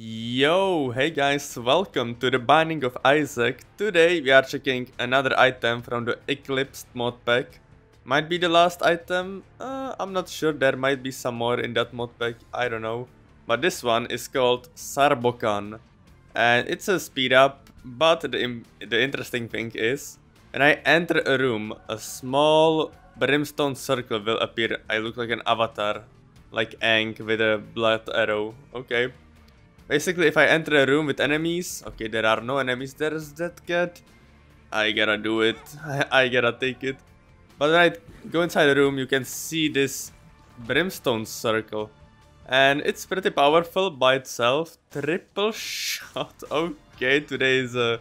Yo, hey guys, welcome to the Binding of Isaac. Today we are checking another item from the Eclipsed mod pack. Might be the last item, uh, I'm not sure, there might be some more in that mod pack, I don't know. But this one is called Sarbokan. And it's a speed up, but the, the interesting thing is, when I enter a room, a small brimstone circle will appear. I look like an avatar, like Aang with a blood arrow. Okay. Basically, if I enter a room with enemies, okay, there are no enemies, there's that cat. I gotta do it. I, I gotta take it. But when I go inside the room, you can see this brimstone circle. And it's pretty powerful by itself. Triple shot. Okay, today is a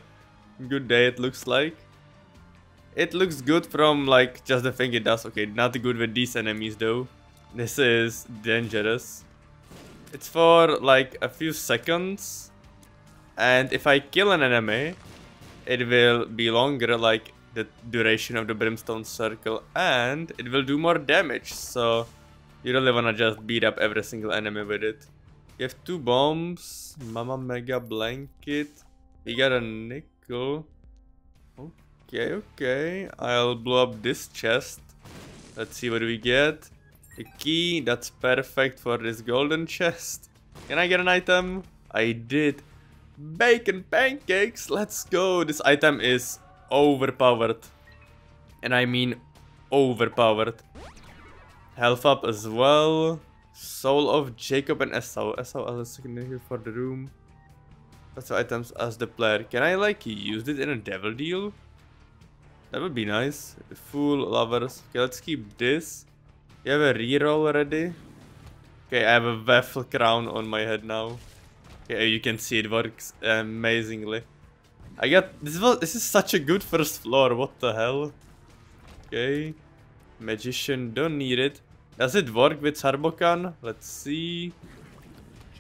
good day, it looks like. It looks good from like just the thing it does. Okay, not good with these enemies though. This is dangerous. It's for like a few seconds. And if I kill an enemy, it will be longer like the duration of the brimstone circle and it will do more damage. So you really wanna just beat up every single enemy with it. You have two bombs, Mama Mega Blanket, we got a nickel. Okay, okay, I'll blow up this chest. Let's see what we get. A key, that's perfect for this golden chest. Can I get an item? I did. Bacon pancakes, let's go. This item is overpowered. And I mean overpowered. Health up as well. Soul of Jacob and Esau. Esau as a secondary for the room. That's items as the player. Can I like use it in a devil deal? That would be nice. Fool lovers. Okay, let's keep this. You have a reroll already? Okay, I have a waffle crown on my head now. Okay, you can see it works amazingly. I got this was this is such a good first floor, what the hell? Okay. Magician, don't need it. Does it work with Sarbokan? Let's see.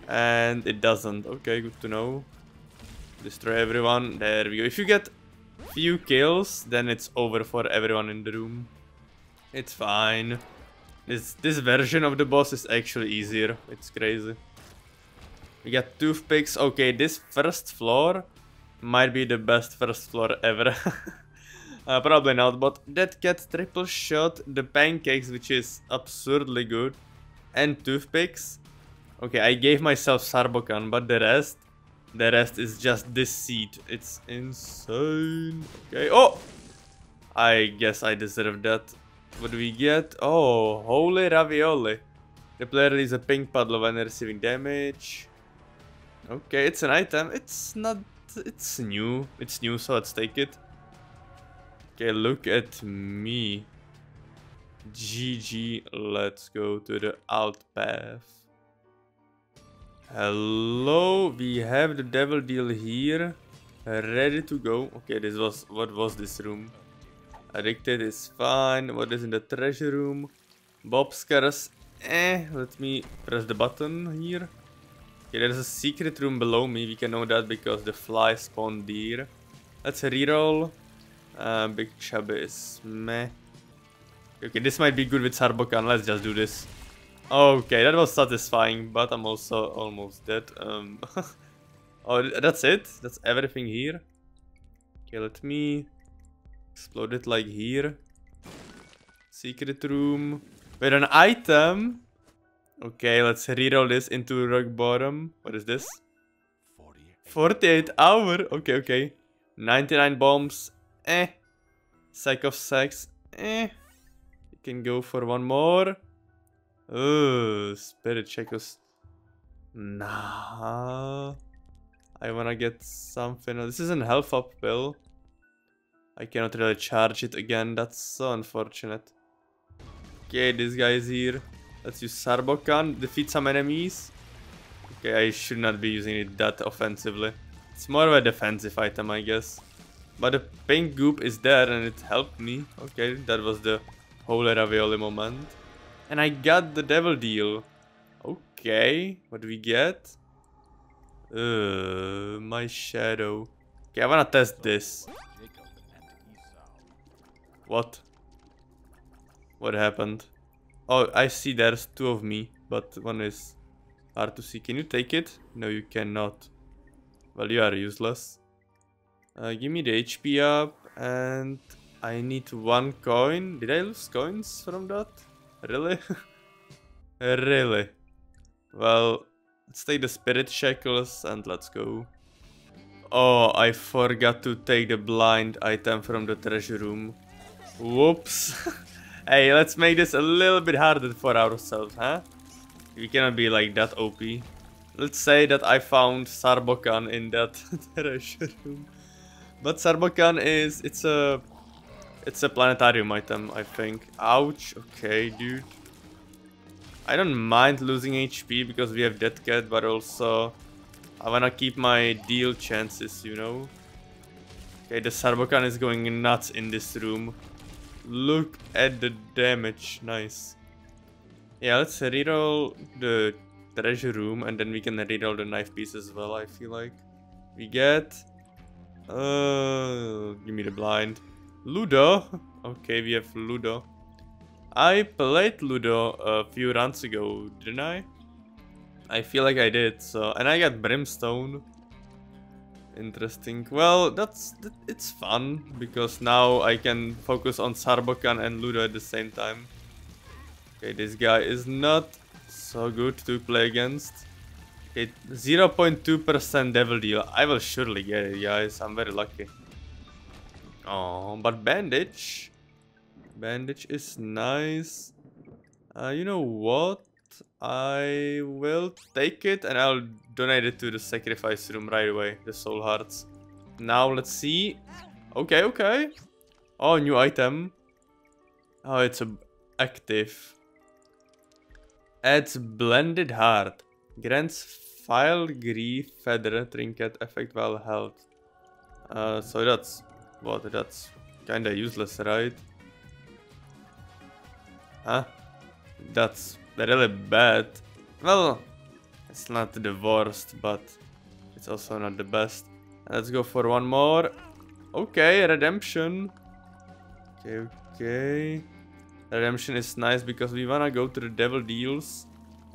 And it doesn't. Okay, good to know. Destroy everyone. There we go. If you get few kills, then it's over for everyone in the room. It's fine. This this version of the boss is actually easier. It's crazy. We got toothpicks. Okay, this first floor might be the best first floor ever. uh, probably not, but that gets triple shot, the pancakes, which is absurdly good, and toothpicks. Okay, I gave myself Sarbokan, but the rest, the rest is just this. It's insane. Okay, oh! I guess I deserve that. What do we get? Oh, holy ravioli. The player is a pink puddle when receiving damage. Okay, it's an item. It's not... It's new. It's new, so let's take it. Okay, look at me. GG, let's go to the out path. Hello, we have the devil deal here. Ready to go. Okay, this was... What was this room? Addicted is fine. What is in the treasure room? Bob's Curse. Eh, let me press the button here. Okay, there's a secret room below me. We can know that because the fly spawned here. Let's reroll. Uh, Big Chubby is meh. Okay, this might be good with Sarbokan. Let's just do this. Okay, that was satisfying, but I'm also almost dead. Um, oh, that's it? That's everything here? Okay, let me Explode it like here. Secret room. With an item. Okay, let's reroll this into rock bottom. What is this? 48 hour. Okay, okay. 99 bombs. Eh. Sack of sacks. Eh. You can go for one more. Oh, spirit shackles. Nah. I wanna get something. This is an health up pill. I cannot really charge it again, that's so unfortunate. Okay, this guy is here. Let's use Sarbokan, defeat some enemies. Okay, I should not be using it that offensively. It's more of a defensive item, I guess. But the pink goop is there and it helped me. Okay, that was the whole ravioli moment. And I got the devil deal. Okay, what do we get? Uh, my shadow. Okay, I wanna test this. What? What happened? Oh, I see there's two of me, but one is Hard to see. Can you take it? No, you cannot. Well, you are useless. Uh, give me the HP up and I need one coin. Did I lose coins from that? Really? really? Well, let's take the spirit shackles and let's go. Oh, I forgot to take the blind item from the treasure room. Whoops. hey, let's make this a little bit harder for ourselves, huh? We cannot be like that OP. Let's say that I found Sarbokan in that treasure room. But Sarbokan is, it's a, it's a planetarium item, I think. Ouch, okay, dude. I don't mind losing HP because we have Dead Cat, but also I wanna keep my deal chances, you know? Okay, the Sarbokan is going nuts in this room. Look at the damage, nice. Yeah, let's reroll the treasure room and then we can reroll the knife piece as well, I feel like. We get... Uh, give me the blind. Ludo. Okay, we have Ludo. I played Ludo a few rounds ago, didn't I? I feel like I did, so... And I got Brimstone. Interesting. Well, that's... It's fun, because now I can focus on Sarbokan and Ludo at the same time. Okay, this guy is not so good to play against. Okay, 0.2% devil deal. I will surely get it, guys. I'm very lucky. Oh, but bandage. Bandage is nice. Uh, you know what? I will take it and I'll donate it to the sacrifice room right away. The soul hearts. Now let's see. Okay, okay. Oh, new item. Oh, it's a active. Adds blended heart. Grants file grief feather trinket effect while held. Uh, so that's what that's kinda useless, right? Huh? That's really bad. Well, it's not the worst, but it's also not the best. Let's go for one more. Okay, redemption. Okay, okay. Redemption is nice because we wanna go to the devil deals.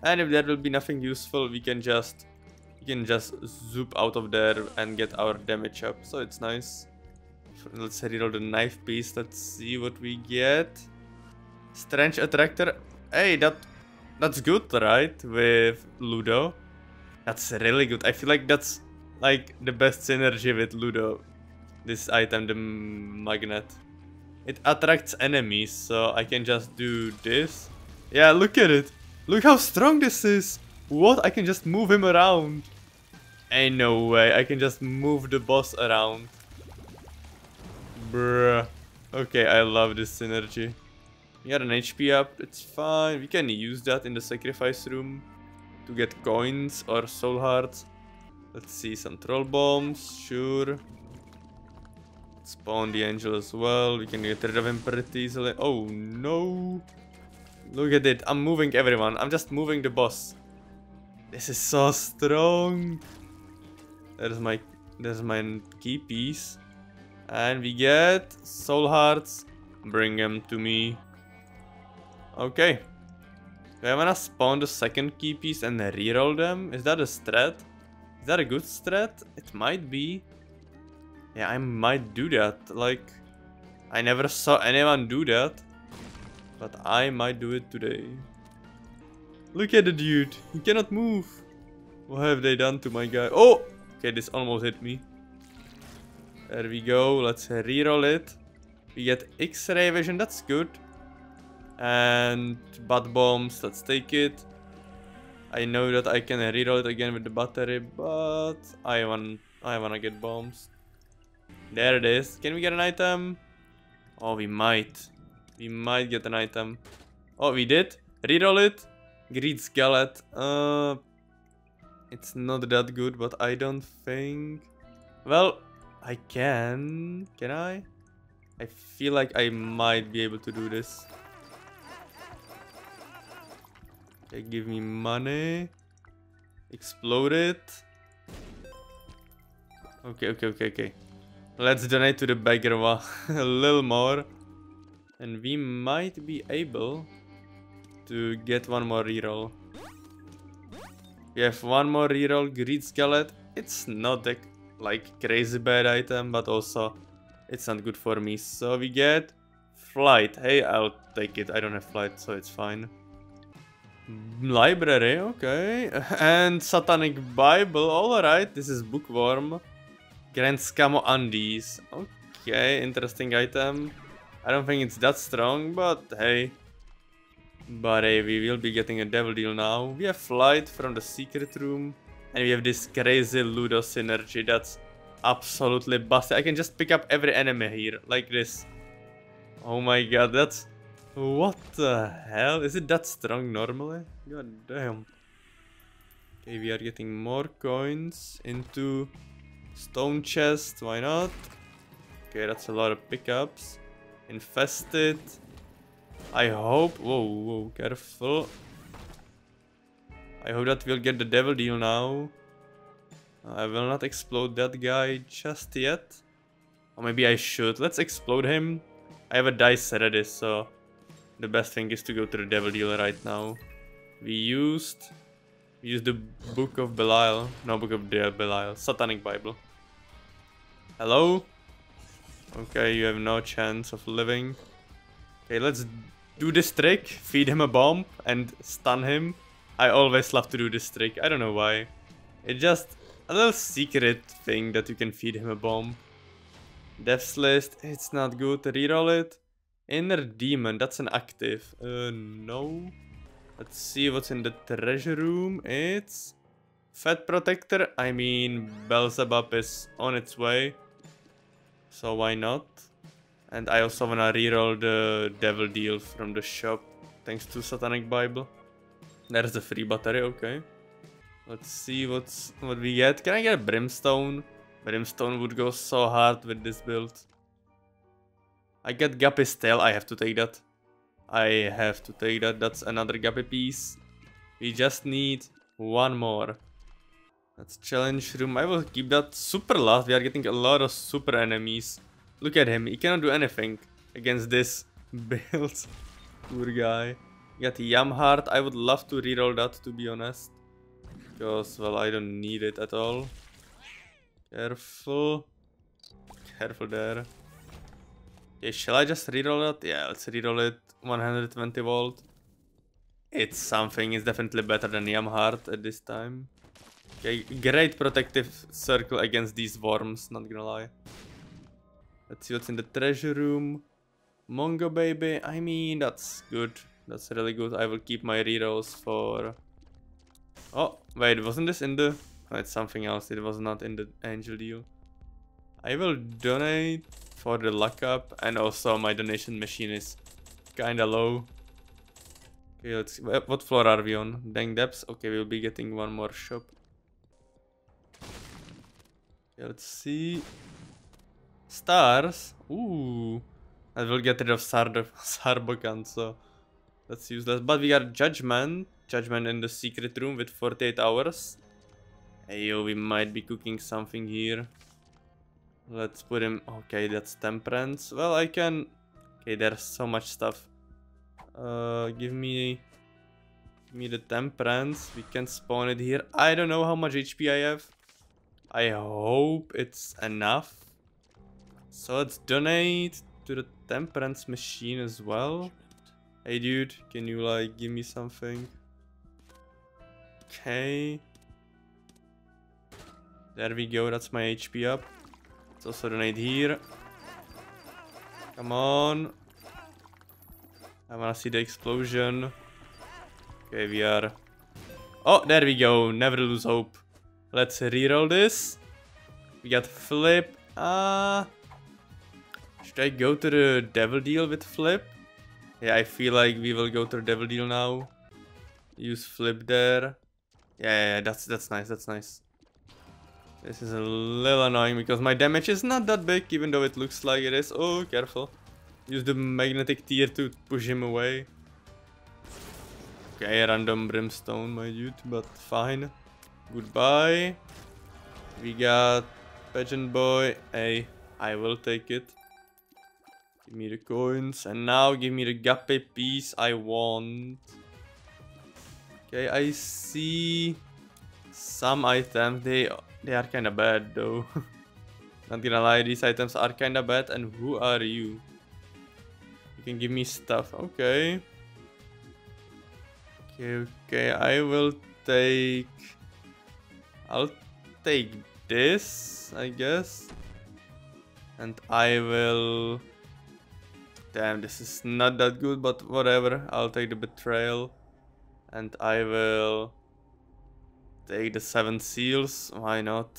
And if there will be nothing useful, we can just we can just zoop out of there and get our damage up. So it's nice. Let's reroll the knife piece. Let's see what we get. Strange attractor. Hey, that that's good, right? With Ludo. That's really good. I feel like that's like the best synergy with Ludo. This item, the magnet. It attracts enemies, so I can just do this. Yeah, look at it. Look how strong this is. What? I can just move him around. Ain't no way. I can just move the boss around. Bruh. Okay, I love this synergy. We got an HP up. It's fine. We can use that in the sacrifice room to get coins or soul hearts. Let's see, some troll bombs. Sure. Spawn the angel as well. We can get rid of him pretty easily. Oh no. Look at it. I'm moving everyone. I'm just moving the boss. This is so strong. There's my there's my key piece. And we get soul hearts. Bring them to me. Okay. Do I wanna spawn the second key piece and reroll them? Is that a strat? Is that a good strat? It might be. Yeah, I might do that. Like, I never saw anyone do that. But I might do it today. Look at the dude. He cannot move. What have they done to my guy? Oh! Okay, this almost hit me. There we go. Let's reroll it. We get X-ray vision. That's good. And bat bombs. Let's take it. I know that I can reroll it again with the battery, but I want I wanna get bombs. There it is. Can we get an item? Oh, we might. We might get an item. Oh, we did. Reroll it. Greed Skeleton. Uh, it's not that good, but I don't think... Well, I can. Can I? I feel like I might be able to do this. Give me money. Explode it. Okay, okay, okay, okay. Let's donate to the beggar a little more. And we might be able to get one more reroll. We have one more reroll, Greed Skeleton. It's not a like crazy bad item, but also it's not good for me. So we get flight. Hey, I'll take it. I don't have flight, so it's fine. Library, okay. And Satanic Bible, alright. This is Bookworm. Grand Scamo Undies. Okay, interesting item. I don't think it's that strong, but hey. But hey, we will be getting a devil deal now. We have flight from the secret room. And we have this crazy Ludo synergy that's absolutely busted. I can just pick up every enemy here, like this. Oh my god, that's... What the hell? Is it that strong normally? God damn. Okay, we are getting more coins into stone chest. Why not? Okay, that's a lot of pickups. Infested. I hope... Whoa, whoa, careful. I hope that we'll get the devil deal now. Uh, I will not explode that guy just yet. Or maybe I should. Let's explode him. I have a dice ready, so... The best thing is to go to the devil dealer right now. We used... We used the Book of Belial. No, Book of Belial. Satanic Bible. Hello? Okay, you have no chance of living. Okay, let's do this trick. Feed him a bomb and stun him. I always love to do this trick. I don't know why. It just a little secret thing that you can feed him a bomb. Death's list, it's not good. Reroll it. Inner demon, that's an active. Uh, no. Let's see what's in the treasure room. It's Fat Protector. I mean, Beelzebub is on its way. So why not? And I also wanna reroll the devil deal from the shop. Thanks to Satanic Bible. There's the free battery, okay. Let's see what's what we get. Can I get a brimstone? Brimstone would go so hard with this build. I get Guppy's tail. I have to take that. I have to take that. That's another Guppy piece. We just need one more. That's challenge room. I will keep that super last. We are getting a lot of super enemies. Look at him. He cannot do anything against this build. Poor guy. Got Yum Heart. I would love to reroll that to be honest. Because, well, I don't need it at all. Careful. Careful there. Shall I just reroll it? Yeah, let's reroll it. 120 volt. It's something. It's definitely better than Yum Heart at this time. Okay, great protective circle against these worms, not gonna lie. Let's see what's in the treasure room. Mongo baby, I mean, that's good. That's really good. I will keep my rerolls for Oh, wait, wasn't this in the... Oh, it's something else. It was not in the angel deal. I will donate for the lockup and also my donation machine is kinda low. Okay, let's... see. What floor are we on? Dank depths? Okay, we'll be getting one more shop. Okay, let's see. Stars? Ooh. I will get rid of Sarbokan, so... Let's use that. But we got Judgment. Judgment in the secret room with 48 hours. Ayo, we might be cooking something here. Let's put him... Okay, that's Temperance. Well, I can... Okay, there's so much stuff. Uh, give me... Give me the Temperance. We can spawn it here. I don't know how much HP I have. I hope it's enough. So let's donate to the Temperance machine as well. Hey dude, can you like give me something? Okay. There we go, that's my HP up. Let's also donate here. Come on. I wanna see the explosion. Okay, we are... Oh, there we go. Never lose hope. Let's reroll this. We got Flip. Ah. Uh, should I go to the Devil Deal with Flip? Yeah, I feel like we will go to the Devil Deal now. Use Flip there. Yeah, yeah, yeah, that's that's nice, that's nice. This is a little annoying because my damage is not that big, even though it looks like it is. Oh, careful. Use the magnetic tear to push him away. Okay, random brimstone, my dude, but fine. Goodbye. We got Pageant Boy. Hey, I will take it. Give me the coins. And now give me the Gape piece I want. Okay, I see Some items, they they are kinda bad though. Not gonna lie, these items are kinda bad. And who are you? You can give me stuff. Okay. Okay, okay. I will take... I'll take this, I guess. And I will... Damn, this is not that good, but whatever. I'll take the betrayal. And I will take the seven seals. Why not?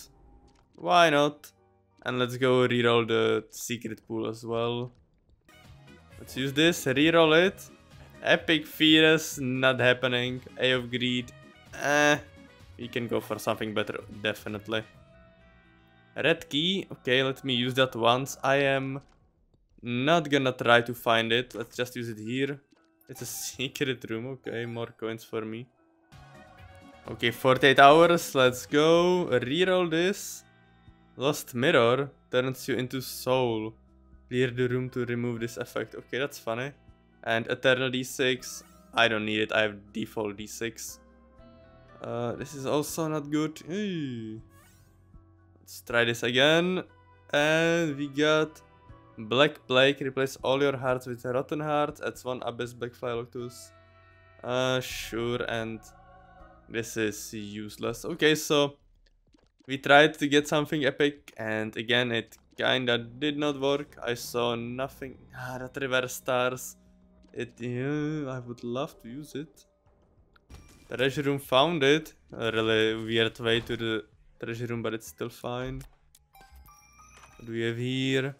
Why not? And let's go reroll the secret pool as well. Let's use this, reroll it. Epic Fetus, not happening. Eye of Greed, eh. We can go for something better, definitely. Red key, okay, let me use that once. I am not gonna try to find it. Let's just use it here. It's a secret room, okay, more coins for me. Okay, 48 hours, let's go. Reroll this. Lost Mirror turns you into Soul. Clear the room to remove this effect. Okay, that's funny. And Eternal D6. I don't need it, I have default D6. Uh, this is also not good. Let's try this again. And we got Black Plague. Replace all your hearts with Rotten Heart. Adds one Abyss Black Flyloctus. Uh, sure, and this is useless. Okay, so we tried to get something epic, and again, it kinda did not work. I saw nothing. Ah, that reverse stars. It, I would love to use it. Treasure room found it. A really weird way to the treasure room, but it's still fine. What do we have here?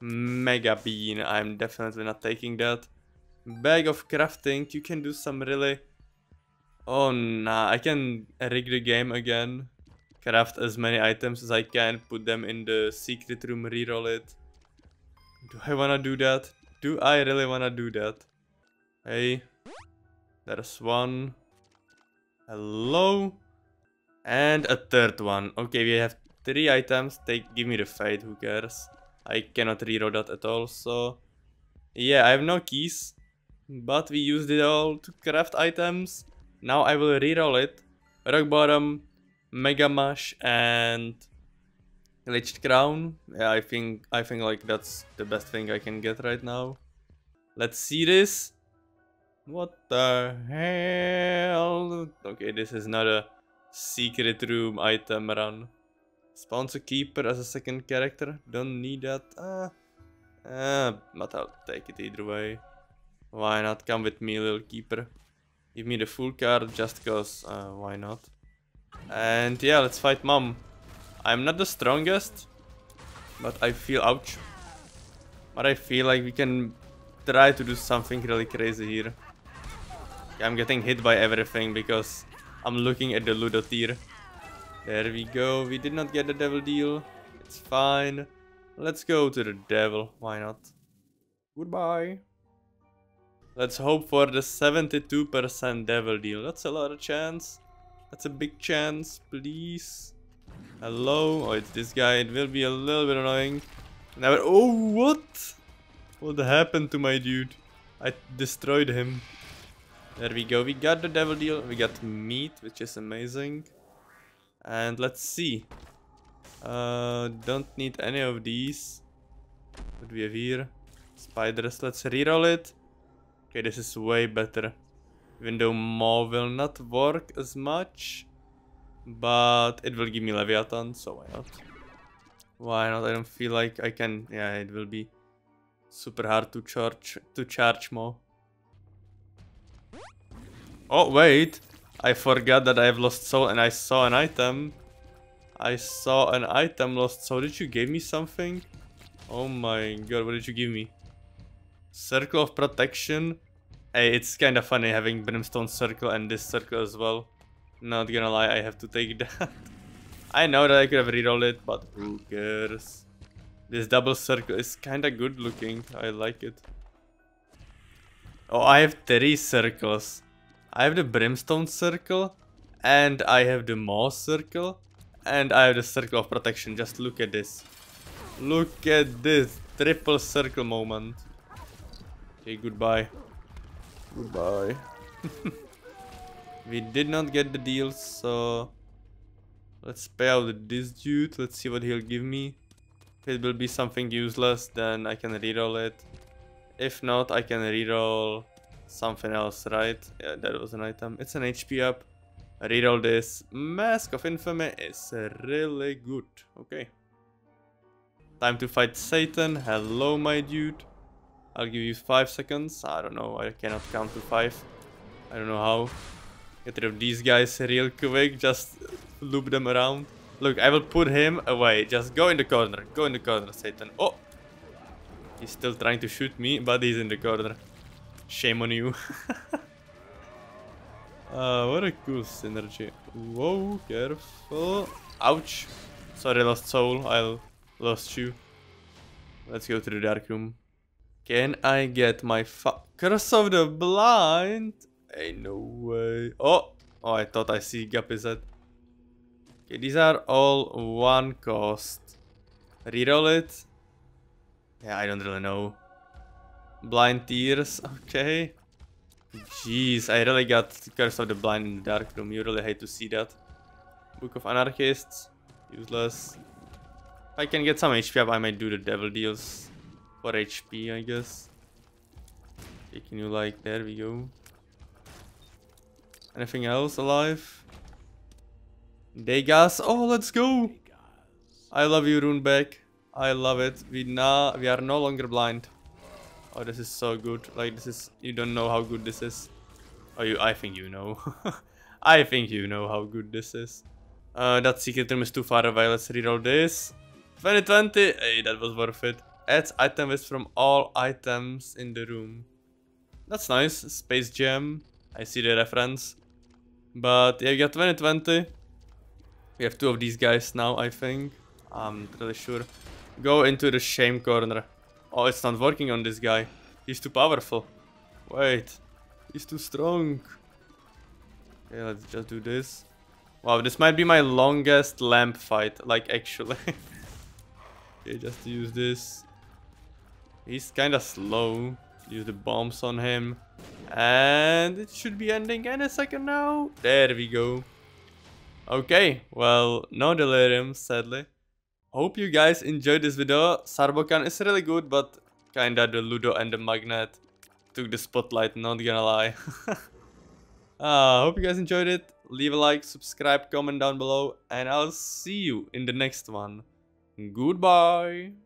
Mega bean. I'm definitely not taking that. Bag of crafting. You can do some really... Oh nah, I can rig the game again craft as many items as I can, put them in the secret room, reroll it. Do I wanna do that? Do I really wanna do that? Hey, there's one. Hello. And a third one. Okay, we have three items. Take, give me the fate, who cares? I cannot reroll that at all, so... Yeah, I have no keys. But we used it all to craft items. Now I will reroll it. Rock bottom, Mega Mash and Glitched Crown. Yeah, I think I think like that's the best thing I can get right now. Let's see this. What the hell? Okay, this is not a secret room item run. Sponsor keeper as a second character. Don't need that. Ah, uh, but I'll take it either way. Why not? Come with me, little keeper. Give me the full card just cause. Uh, why not? And yeah, let's fight mom. I'm not the strongest, but I feel ouch. But I feel like we can try to do something really crazy here. I'm getting hit by everything because I'm looking at the Ludotir. There we go. We did not get the devil deal. It's fine. Let's go to the devil. Why not? Goodbye. Let's hope for the 72% devil deal. That's a lot of chance. That's a big chance, please. Hello? Oh, it's this guy. It will be a little bit annoying. Never. Oh, what? What happened to my dude? I destroyed him. There we go. We got the devil deal. We got meat, which is amazing. And let's see. Uh, don't need any of these. What do we have here? Spiders. Let's reroll it. Okay, this is way better. Even though Maw will not work as much. But it will give me Leviathan, so why not? Why not? I don't feel like I can... Yeah, it will be super hard to charge to charge Maw. Oh, wait! I forgot that I have lost soul and I saw an item. I saw an item lost soul. Did you give me something? Oh my god, what did you give me? Circle of Protection. Hey, it's kind of funny having Brimstone Circle and this circle as well. Not gonna lie, I have to take that. I know that I could have rerolled it, but who cares? This double circle is kinda good looking. I like it. Oh, I have three circles. I have the Brimstone Circle, and I have the Moss Circle, and I have the Circle of Protection. Just look at this. Look at this. Triple circle moment. Okay, goodbye. Goodbye. we did not get the deal, so Let's pay out this dude. Let's see what he'll give me. If it will be something useless, then I can reroll it. If not, I can reroll something else, right? Yeah, that was an item. It's an HP up. Reroll this. Mask of Infamy is really good. Okay. Time to fight Satan. Hello, my dude. I'll give you 5 seconds. I don't know. I cannot count to 5. I don't know how. Get rid of these guys real quick. Just loop them around. Look, I will put him away. Just go in the corner. Go in the corner, Satan. Oh! He's still trying to shoot me, but he's in the corner. Shame on you. uh, what a cool synergy. Whoa, careful. Ouch. Sorry, lost soul. I lost you. Let's go to the dark room. Can I get my Curse of the Blind? Hey, no way. Oh! Oh, I thought I see head. Okay, these are all one cost. Reroll it. Yeah, I don't really know. Blind tears, okay. Jeez, I really got Curse of the Blind in the Dark Room. You really hate to see that. Book of Anarchists. Useless. If I can get some HP up, I might do the Devil Deals. For HP, I guess. Taking you like, there we go. Anything else alive? Dagaz. Oh, let's go. I love you, Rune Bag. I love it. We now we are no longer blind. Oh, this is so good. Like this is you don't know how good this is. Oh, you. I think you know. I think you know how good this is. Uh, that secret room is too far away. Let's reroll this. 2020. Hey, that was worth it. Adds item list from all items in the room. That's nice. Space Jam. I see the reference. But yeah, we got 2020. We have two of these guys now, I think. I'm not really sure. Go into the shame corner. Oh, it's not working on this guy. He's too powerful. Wait. He's too strong. Okay, let's just do this. Wow, this might be my longest Lamb fight. Like, actually. okay, just use this. He's kinda slow. Use the bombs on him. And it should be ending any second now. There we go. Okay, well, no delirium, sadly. Hope you guys enjoyed this video. Sarbokan is really good, but kinda the Ludo and the Magnet took the spotlight, not gonna lie. uh, hope you guys enjoyed it. Leave a like, subscribe, comment down below, and I'll see you in the next one. Goodbye.